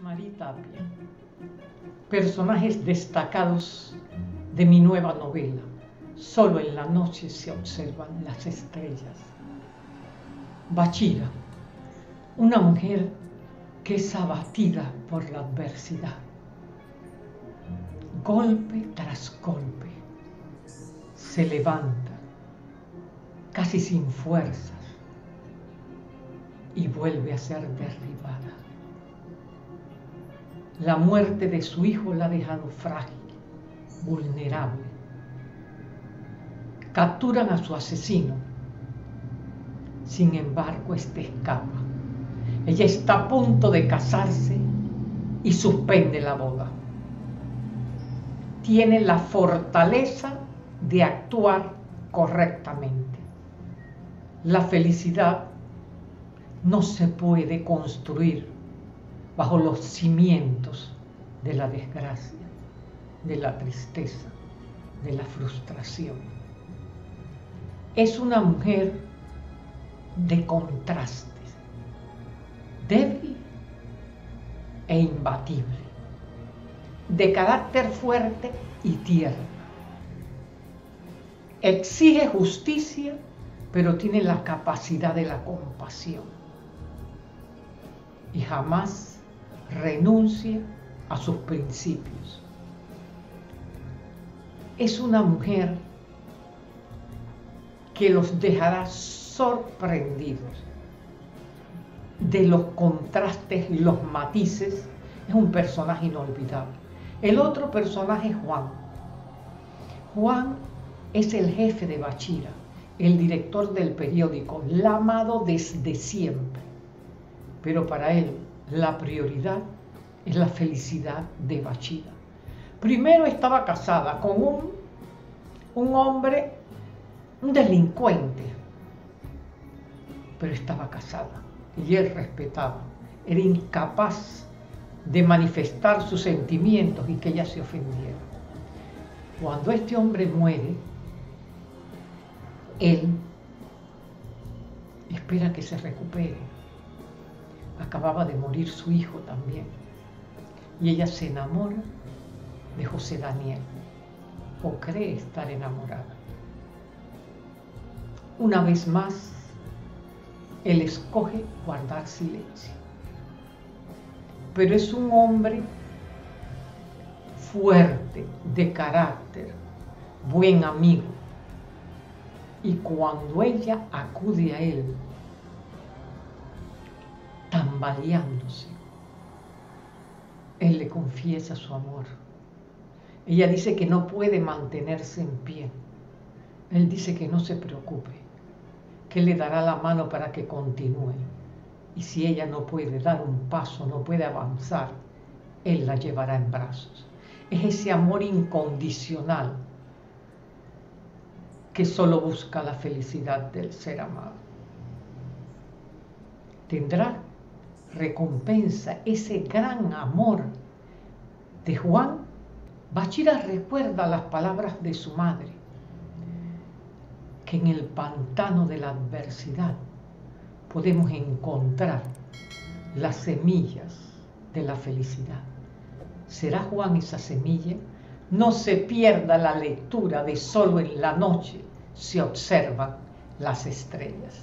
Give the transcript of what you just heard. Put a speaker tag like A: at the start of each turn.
A: María Tapia. Personajes destacados de mi nueva novela. Solo en la noche se observan las estrellas. Bachira, una mujer que es abatida por la adversidad. Golpe tras golpe se levanta, casi sin fuerzas, y vuelve a ser derribada. La muerte de su hijo la ha dejado frágil, vulnerable. Capturan a su asesino. Sin embargo, este escapa. Ella está a punto de casarse y suspende la boda. Tiene la fortaleza de actuar correctamente. La felicidad no se puede construir bajo los cimientos de la desgracia, de la tristeza, de la frustración. Es una mujer de contrastes, débil e imbatible, de carácter fuerte y tierno. Exige justicia, pero tiene la capacidad de la compasión. Y jamás renuncia a sus principios. Es una mujer que los dejará sorprendidos de los contrastes y los matices. Es un personaje inolvidable. El otro personaje es Juan. Juan es el jefe de Bachira, el director del periódico, la amado desde siempre. Pero para él la prioridad es la felicidad de Bachira. Primero estaba casada con un, un hombre, un delincuente, pero estaba casada y él respetaba. Era incapaz de manifestar sus sentimientos y que ella se ofendiera. Cuando este hombre muere, él espera que se recupere. Acababa de morir su hijo también. Y ella se enamora de José Daniel, o cree estar enamorada. Una vez más, él escoge guardar silencio. Pero es un hombre fuerte, de carácter, buen amigo. Y cuando ella acude a él, tambaleándose, él le confiesa su amor. Ella dice que no puede mantenerse en pie. Él dice que no se preocupe, que le dará la mano para que continúe. Y si ella no puede dar un paso, no puede avanzar, Él la llevará en brazos. Es ese amor incondicional que solo busca la felicidad del ser amado. Tendrá recompensa ese gran amor de Juan. Bachira recuerda las palabras de su madre, que en el pantano de la adversidad podemos encontrar las semillas de la felicidad. ¿Será Juan esa semilla? No se pierda la lectura de solo en la noche se observan las estrellas.